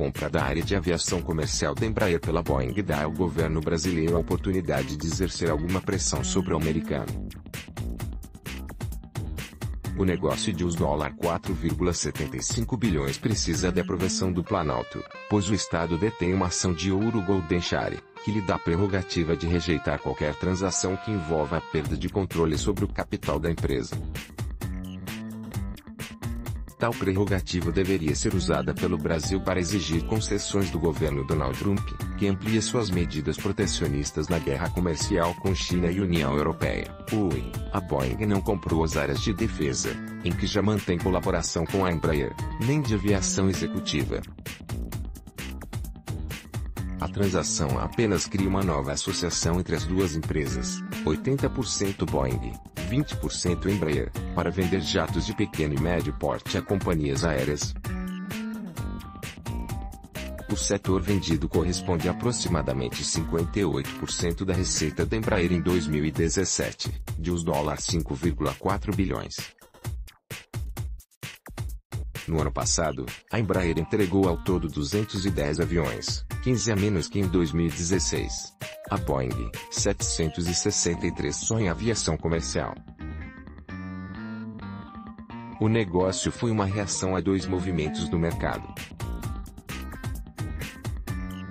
compra da área de aviação comercial da Embraer pela Boeing dá ao governo brasileiro a oportunidade de exercer alguma pressão sobre o americano. O negócio de dólar 4,75 bilhões precisa de aprovação do Planalto, pois o Estado detém uma ação de ouro Golden Share, que lhe dá prerrogativa de rejeitar qualquer transação que envolva a perda de controle sobre o capital da empresa. Tal prerrogativa deveria ser usada pelo Brasil para exigir concessões do governo Donald Trump, que amplia suas medidas protecionistas na guerra comercial com China e União Europeia. Ui, a Boeing não comprou as áreas de defesa, em que já mantém colaboração com a Embraer, nem de aviação executiva. A transação apenas cria uma nova associação entre as duas empresas, 80% Boeing, 20% Embraer, para vender jatos de pequeno e médio porte a companhias aéreas. O setor vendido corresponde a aproximadamente 58% da receita da Embraer em 2017, de dólares 5,4 bilhões. No ano passado, a Embraer entregou ao todo 210 aviões, 15 a menos que em 2016. A Boeing 763 só em aviação comercial. O negócio foi uma reação a dois movimentos do mercado.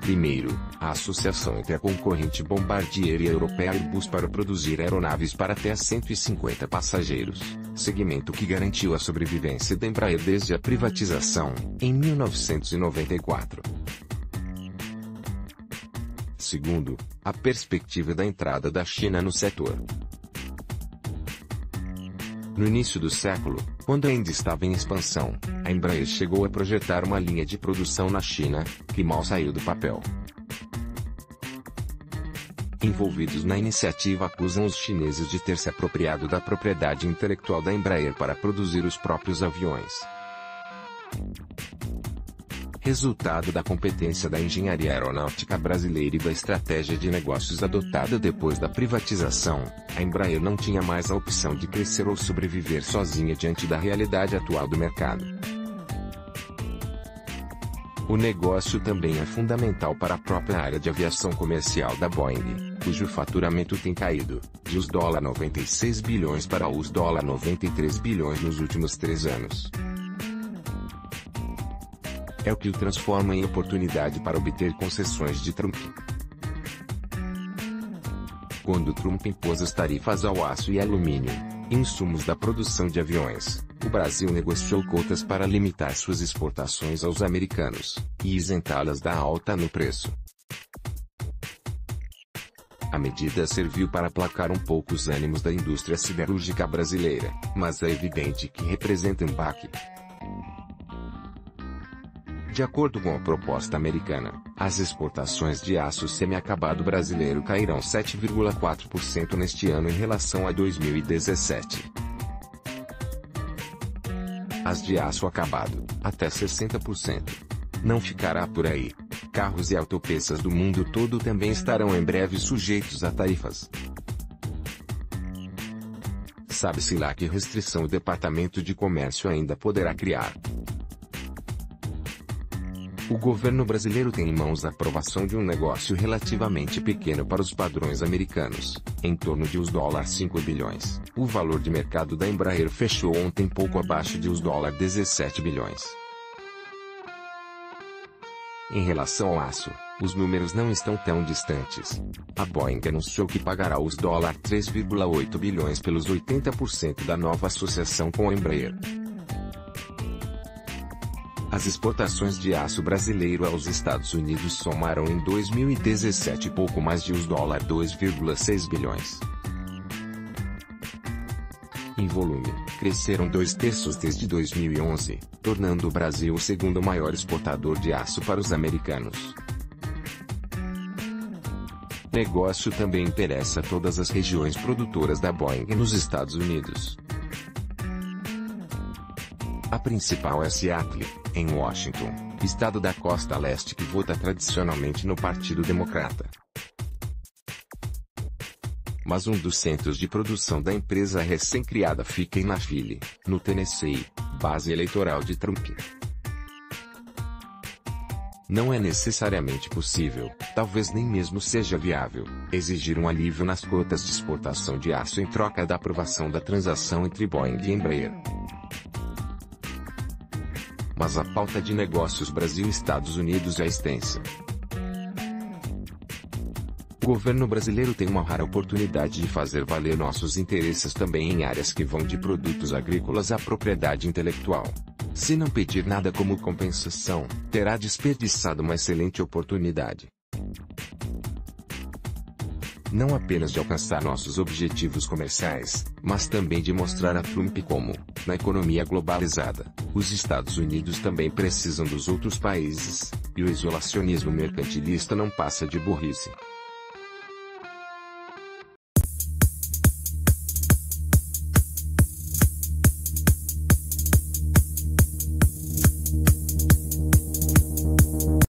Primeiro, a associação entre a concorrente Bombardier e a europeia Airbus para produzir aeronaves para até 150 passageiros, segmento que garantiu a sobrevivência da Embraer desde a privatização, em 1994. Segundo, a perspectiva da entrada da China no setor. No início do século, quando ainda estava em expansão, a Embraer chegou a projetar uma linha de produção na China, que mal saiu do papel. Envolvidos na iniciativa acusam os chineses de ter se apropriado da propriedade intelectual da Embraer para produzir os próprios aviões. Resultado da competência da engenharia aeronáutica brasileira e da estratégia de negócios adotada depois da privatização, a Embraer não tinha mais a opção de crescer ou sobreviver sozinha diante da realidade atual do mercado. O negócio também é fundamental para a própria área de aviação comercial da Boeing, cujo faturamento tem caído, de dólar 96 bilhões para dólar 93 bilhões nos últimos três anos é o que o transforma em oportunidade para obter concessões de Trump. Quando Trump impôs as tarifas ao aço e alumínio, insumos da produção de aviões, o Brasil negociou cotas para limitar suas exportações aos americanos e isentá-las da alta no preço. A medida serviu para aplacar um pouco os ânimos da indústria siderúrgica brasileira, mas é evidente que representa um baque. De acordo com a proposta americana, as exportações de aço semi-acabado brasileiro cairão 7,4% neste ano em relação a 2017. As de aço acabado, até 60%. Não ficará por aí. Carros e autopeças do mundo todo também estarão em breve sujeitos a tarifas. Sabe-se lá que restrição o Departamento de Comércio ainda poderá criar. O governo brasileiro tem em mãos a aprovação de um negócio relativamente pequeno para os padrões americanos, em torno de dólares 5 bilhões. O valor de mercado da Embraer fechou ontem pouco abaixo de dólares 17 bilhões. Em relação ao aço, os números não estão tão distantes. A Boeing anunciou que pagará os dólares 3,8 bilhões pelos 80% da nova associação com a Embraer. As exportações de aço brasileiro aos Estados Unidos somaram em 2017 pouco mais de dólar 2,6 bilhões. Em volume, cresceram dois terços desde 2011, tornando o Brasil o segundo maior exportador de aço para os americanos. Negócio também interessa todas as regiões produtoras da Boeing nos Estados Unidos. A principal é Seattle, em Washington, estado da costa leste que vota tradicionalmente no Partido Democrata. Mas um dos centros de produção da empresa recém-criada fica em Nashville, no Tennessee, base eleitoral de Trump. Não é necessariamente possível, talvez nem mesmo seja viável, exigir um alívio nas cotas de exportação de aço em troca da aprovação da transação entre Boeing e Embraer. Mas a pauta de negócios Brasil-Estados Unidos é extensa. O governo brasileiro tem uma rara oportunidade de fazer valer nossos interesses também em áreas que vão de produtos agrícolas à propriedade intelectual. Se não pedir nada como compensação, terá desperdiçado uma excelente oportunidade. Não apenas de alcançar nossos objetivos comerciais, mas também de mostrar a Trump como, na economia globalizada, os Estados Unidos também precisam dos outros países, e o isolacionismo mercantilista não passa de burrice.